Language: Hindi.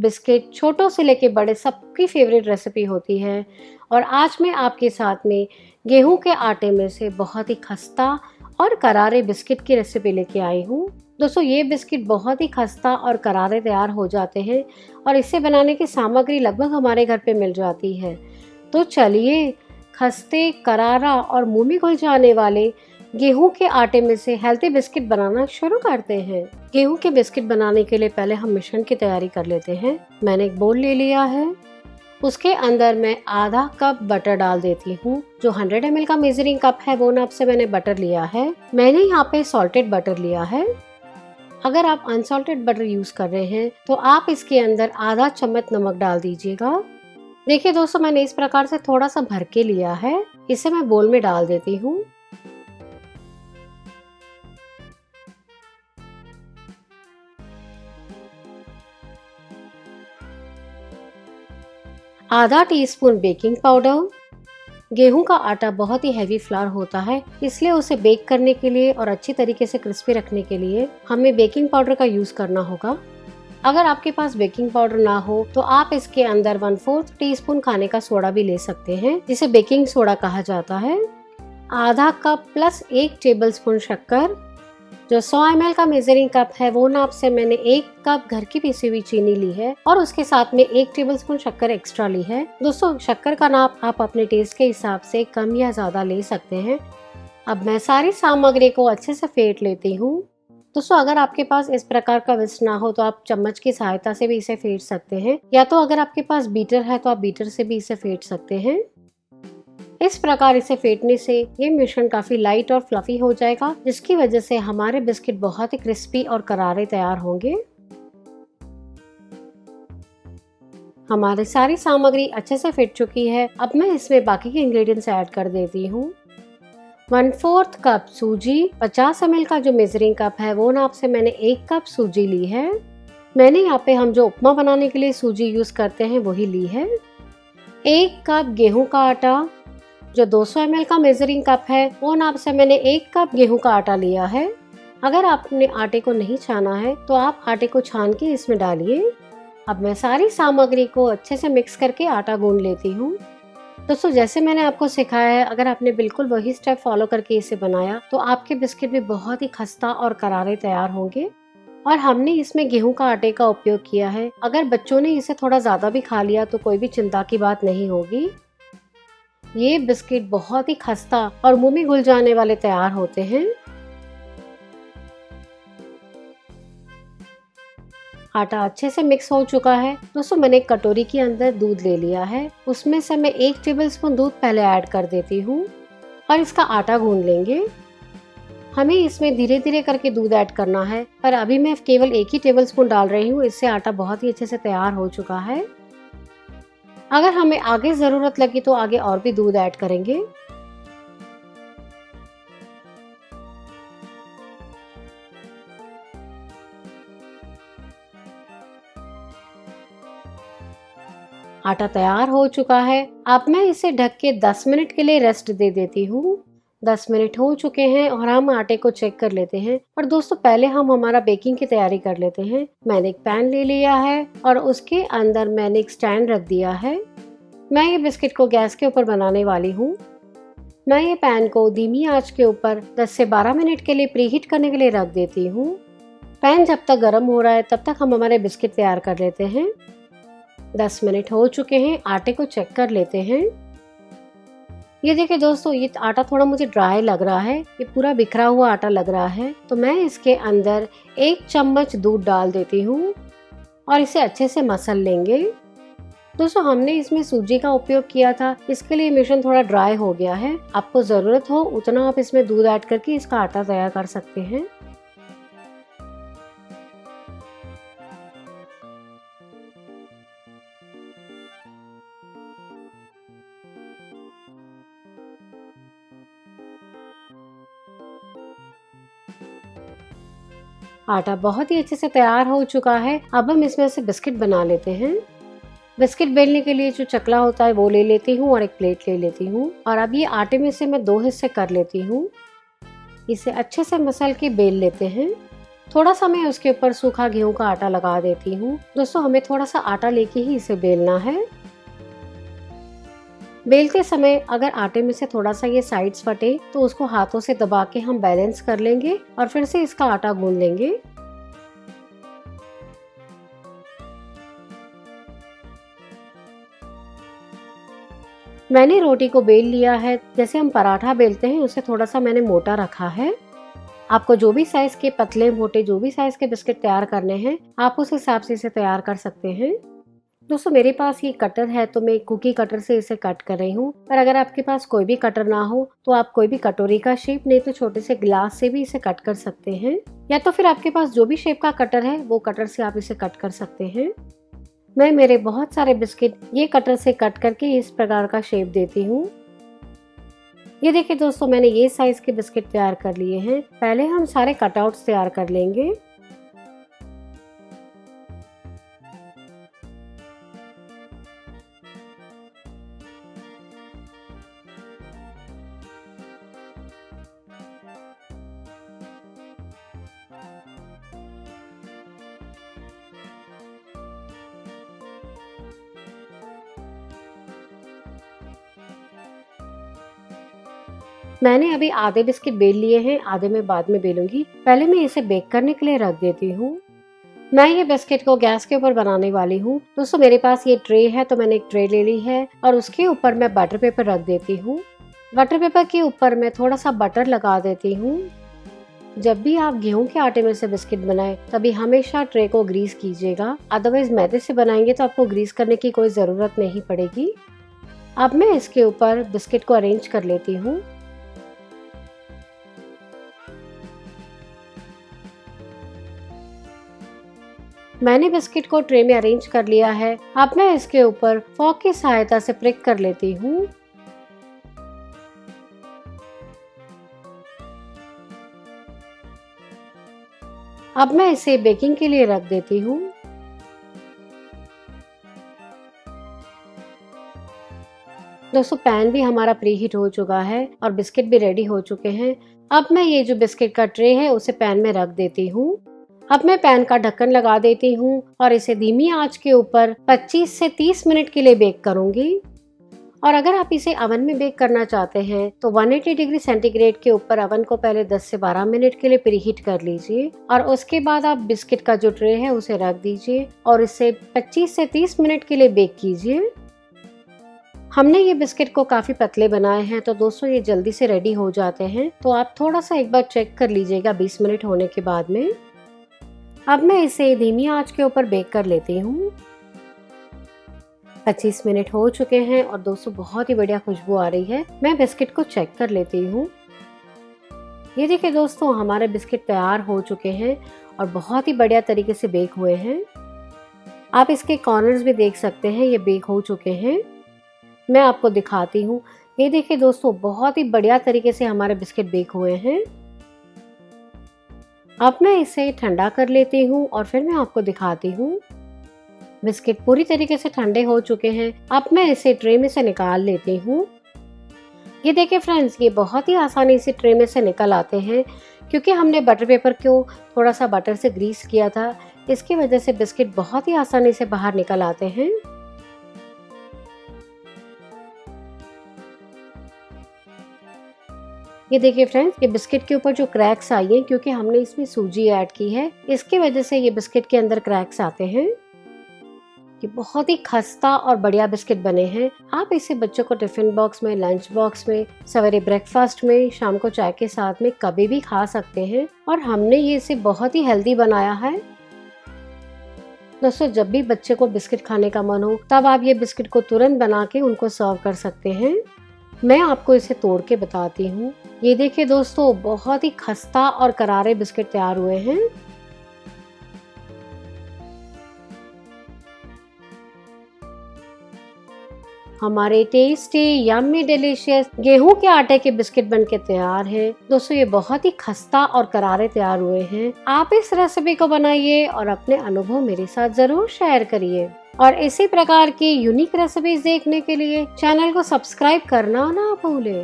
बिस्किट छोटों से लेके बड़े सबकी फेवरेट रेसिपी होती है। और आज मैं आपके साथ में गेहूँ के आटे में से बहुत ही खस्ता और करारे बिस्किट की रेसिपी लेके आई हूँ। दोस्तों, ये बिस्किट बहुत ही खस्ता और करारे तैयार हो जाते हैं और इसे बनाने की सामग्री लगभग हमारे घर पे मिल जाती है। तो चलिए, खस्ते, करारा और मुँह में घुल जाने वाले गेहूँ के आटे में से हेल्थी बिस्किट बनाना शुरू करते हैं। गेहूँ के बिस्किट बनाने के लिए पहले हम मिश्रण की तैयारी कर लेते हैं। मैंने एक बोल ले लिया है। उसके अंदर मैं आधा कप बटर डाल देती हूँ। जो 100 एम का मेजरिंग कप है, वो नाप से मैंने बटर लिया है। मैंने यहाँ पे सॉल्टेड बटर लिया है। अगर आप अनसॉल्टेड बटर यूज़ कर रहे हैं तो आप इसके अंदर आधा चम्मच नमक डाल दीजिएगा। देखिए दोस्तों, मैंने इस प्रकार से थोड़ा सा भर के लिया है। इसे मैं बोल में डाल देती हूँ। आधा टीस्पून बेकिंग पाउडर गेहूँ का आटा बहुत ही हैवी फ्लावर होता है, इसलिए उसे बेक करने के लिए और अच्छी तरीके से क्रिस्पी रखने के लिए हमें बेकिंग पाउडर का यूज़ करना होगा। अगर आपके पास बेकिंग पाउडर ना हो तो आप इसके अंदर वन फोर्थ टी स्पून खाने का सोडा भी ले सकते हैं, जिसे बेकिंग सोडा कहा जाता है। आधा कप प्लस एक टेबल स्पून शक्कर। जो 100 एम का मेजरिंग कप है, वो नाप से मैंने एक कप घर की पीसी हुई चीनी ली है और उसके साथ में एक टेबल स्पून शक्कर एक्स्ट्रा ली है। दोस्तों, शक्कर का नाप आप अपने टेस्ट के हिसाब से कम या ज़्यादा ले सकते हैं। अब मैं सारी सामग्री को अच्छे से फेंट लेती हूँ। दोस्तों, अगर आपके पास इस प्रकार का विस्ट ना हो तो आप चम्मच की सहायता से भी इसे फेंट सकते हैं। या तो अगर आपके पास बीटर है तो आप बीटर से भी इसे फेंट सकते हैं। इस प्रकार इसे फेंटने से ये मिश्रण काफ़ी लाइट और फ्लफी हो जाएगा, जिसकी वजह से हमारे बिस्किट बहुत ही क्रिस्पी और करारे तैयार होंगे। हमारी सारी सामग्री अच्छे से फिट चुकी है। अब मैं इसमें बाकी के इंग्रेडिएंट्स ऐड कर देती हूँ। वन फोर्थ कप सूजी 50 एम का जो मेजरिंग कप है, वो नाप से मैंने एक कप सूजी ली है। मैंने यहाँ पे हम जो उपमा बनाने के लिए सूजी यूज़ करते हैं, वही ली है। एक कप गेहूँ का आटा जो 200 ml का मेजरिंग कप है, वो नाप से मैंने एक कप गेहूँ का आटा लिया है। अगर आपने आटे को नहीं छाना है तो आप आटे को छान के इसमें डालिए। अब मैं सारी सामग्री को अच्छे से मिक्स करके आटा गूंद लेती हूँ। दोस्तों, जैसे मैंने आपको सिखाया है, अगर आपने बिल्कुल वही स्टेप फॉलो करके इसे बनाया तो आपके बिस्किट भी बहुत ही खस्ता और करारे तैयार होंगे। और हमने इसमें गेहूँ का आटे का उपयोग किया है। अगर बच्चों ने इसे थोड़ा ज़्यादा भी खा लिया तो कोई भी चिंता की बात नहीं होगी। ये बिस्किट बहुत ही खस्ता और मुँह में घुल जाने वाले तैयार होते हैं। आटा अच्छे से मिक्स हो चुका है। दोस्तों, मैंने एक कटोरी के अंदर दूध ले लिया है। उसमें से मैं एक टेबल स्पून दूध पहले ऐड कर देती हूँ और इसका आटा गूंद लेंगे। हमें इसमें धीरे धीरे करके दूध ऐड करना है। पर अभी मैं केवल एक ही टेबल स्पून डाल रही हूँ। इससे आटा बहुत ही अच्छे से तैयार हो चुका है। अगर हमें आगे ज़रूरत लगी तो आगे और भी दूध ऐड करेंगे। आटा तैयार हो चुका है। अब मैं इसे ढक के 10 मिनट के लिए रेस्ट दे देती हूँ। 10 मिनट हो चुके हैं और हम आटे को चेक कर लेते हैं। और दोस्तों, पहले हम हमारा बेकिंग की तैयारी कर लेते हैं। मैंने एक पैन ले लिया है और उसके अंदर मैंने एक स्टैंड रख दिया है। मैं ये बिस्किट को गैस के ऊपर बनाने वाली हूँ। मैं ये पैन को धीमी आँच के ऊपर 10 से 12 मिनट के लिए प्रीहीट करने के लिए रख देती हूँ। पैन जब तक गर्म हो रहा है, तब तक हम हमारे बिस्किट तैयार कर लेते हैं। 10 मिनट हो चुके हैं, आटे को चेक कर लेते हैं। ये देखिए दोस्तों, ये आटा थोड़ा मुझे ड्राई लग रहा है, ये पूरा बिखरा हुआ आटा लग रहा है तो मैं इसके अंदर एक चम्मच दूध डाल देती हूँ और इसे अच्छे से मसल लेंगे। दोस्तों, हमने इसमें सूजी का उपयोग किया था, इसके लिए मिश्रण थोड़ा ड्राई हो गया है, आपको ज़रूरत हो उतना आप इसमें दूध ऐड करके इसका आटा तैयार कर सकते हैं। आटा बहुत ही अच्छे से तैयार हो चुका है। अब हम इसमें से बिस्किट बना लेते हैं। बिस्किट बेलने के लिए जो चकला होता है वो ले लेती हूँ और एक प्लेट ले लेती हूँ। और अब ये आटे में से मैं दो हिस्से कर लेती हूँ। इसे अच्छे से मसल के बेल लेते हैं। थोड़ा सा मैं उसके ऊपर सूखा गेहूँ का आटा लगा देती हूँ। दोस्तों, हमें थोड़ा सा आटा लेके ही इसे बेलना है। बेलते समय अगर आटे में से थोड़ा सा ये साइड्स फटे तो उसको हाथों से दबा के हम बैलेंस कर लेंगे और फिर से इसका आटा गूंद लेंगे। मैंने रोटी को बेल लिया है। जैसे हम पराठा बेलते हैं, उसे थोड़ा सा मैंने मोटा रखा है। आपको जो भी साइज़ के पतले मोटे, जो भी साइज़ के बिस्किट तैयार करने हैं, आप उस हिसाब से इसे तैयार कर सकते हैं। दोस्तों, मेरे पास ये कटर है तो मैं कुकी कटर से इसे कट कर रही हूँ। पर अगर आपके पास कोई भी कटर ना हो तो आप कोई भी कटोरी का शेप, नहीं तो छोटे से ग्लास से भी इसे कट कर सकते हैं। या तो फिर आपके पास जो भी शेप का कटर है, वो कटर से आप इसे कट कर सकते हैं। मैं मेरे बहुत सारे बिस्किट ये कटर से कट करके इस प्रकार का शेप देती हूँ। ये देखिए दोस्तों, मैंने ये साइज़ के बिस्किट तैयार कर लिए हैं। पहले हम सारे कटआउट्स तैयार कर लेंगे। मैंने अभी आधे बिस्किट बेल लिए हैं, आधे में बाद में बेलूँगी। पहले मैं इसे बेक करने के लिए रख देती हूँ। मैं ये बिस्किट को गैस के ऊपर बनाने वाली हूँ। दोस्तों, मेरे पास ये ट्रे है तो मैंने एक ट्रे ले ली है और उसके ऊपर मैं बटर पेपर रख देती हूँ। बटर पेपर के ऊपर मैं थोड़ा सा बटर लगा देती हूँ। जब भी आप गेहूँ के आटे में से बिस्किट बनाएँ, तभी हमेशा ट्रे को ग्रीस कीजिएगा। अदरवाइज़ मैदे से बनाएँगे तो आपको ग्रीस करने की कोई ज़रूरत नहीं पड़ेगी। अब मैं इसके ऊपर बिस्किट को अरेंज कर लेती हूँ। मैंने बिस्किट को ट्रे में अरेंज कर लिया है। अब मैं इसके ऊपर फॉक की सहायता से प्रिक कर लेती हूँ। अब मैं इसे बेकिंग के लिए रख देती हूँ। दोस्तों, पैन भी हमारा प्री हीट हो चुका है और बिस्किट भी रेडी हो चुके हैं। अब मैं ये जो बिस्किट का ट्रे है, उसे पैन में रख देती हूँ। अब मैं पैन का ढक्कन लगा देती हूँ और इसे धीमी आँच के ऊपर 25 से 30 मिनट के लिए बेक करूँगी। और अगर आप इसे अवन में बेक करना चाहते हैं तो 180 डिग्री सेंटीग्रेड के ऊपर अवन को पहले 10 से 12 मिनट के लिए प्रीहीट कर लीजिए और उसके बाद आप बिस्किट का जो ट्रे है उसे रख दीजिए और इसे 25 से 30 मिनट के लिए बेक कीजिए। हमने ये बिस्किट को काफ़ी पतले बनाए हैं तो दोस्तों ये जल्दी से रेडी हो जाते हैं तो आप थोड़ा सा एक बार चेक कर लीजिएगा 20 मिनट होने के बाद में। अब मैं इसे धीमी आँच के ऊपर बेक कर लेती हूँ। 25 मिनट हो चुके हैं और दोस्तों बहुत ही बढ़िया खुशबू आ रही है। मैं बिस्किट को चेक कर लेती हूँ। ये देखिए दोस्तों, हमारे बिस्किट तैयार हो चुके हैं और बहुत ही बढ़िया तरीके से बेक हुए हैं। आप इसके कॉर्नर्स भी देख सकते हैं, ये बेक हो चुके हैं। मैं आपको दिखाती हूँ। ये देखिए दोस्तों, बहुत ही बढ़िया तरीके से हमारे बिस्किट बेक हुए हैं। अब मैं इसे ठंडा कर लेती हूँ और फिर मैं आपको दिखाती हूँ। बिस्किट पूरी तरीके से ठंडे हो चुके हैं। अब मैं इसे ट्रे में से निकाल लेती हूँ। ये देखिए फ्रेंड्स, ये बहुत ही आसानी से ट्रे में से निकल आते हैं, क्योंकि हमने बटर पेपर को थोड़ा सा बटर से ग्रीस किया था। इसकी वजह से बिस्किट बहुत ही आसानी से बाहर निकल आते हैं। ये देखिए फ्रेंड्स ये बिस्किट के ऊपर जो क्रैक्स आई है, क्योंकि हमने इसमें सूजी ऐड की है, इसकी वजह से ये बिस्किट के अंदर क्रैक्स आते हैं। ये बहुत ही खस्ता और बढ़िया बिस्किट बने हैं। आप इसे बच्चों को टिफ़िन बॉक्स में लंच बॉक्स में, सवेरे ब्रेकफास्ट में, शाम को चाय के साथ में कभी भी खा सकते हैं, और हमने ये इसे बहुत ही हेल्दी बनाया है। दोस्तों, जब भी बच्चे को बिस्किट खाने का मन हो, तब आप ये बिस्किट को तुरंत बना के उनको सर्व कर सकते हैं। मैं आपको इसे तोड़ के बताती हूँ। ये देखिए दोस्तों, बहुत ही खस्ता और करारे बिस्किट तैयार हुए हैं। हमारे टेस्टी, यम्मी, डिलीशियस गेहूँ के आटे के बिस्किट बन के तैयार हैं। दोस्तों, ये बहुत ही खस्ता और करारे तैयार हुए हैं। आप इस रेसिपी को बनाइए और अपने अनुभव मेरे साथ ज़रूर शेयर करिए। और इसी प्रकार की यूनिक रेसिपीज़ देखने के लिए चैनल को सब्सक्राइब करना ना भूले।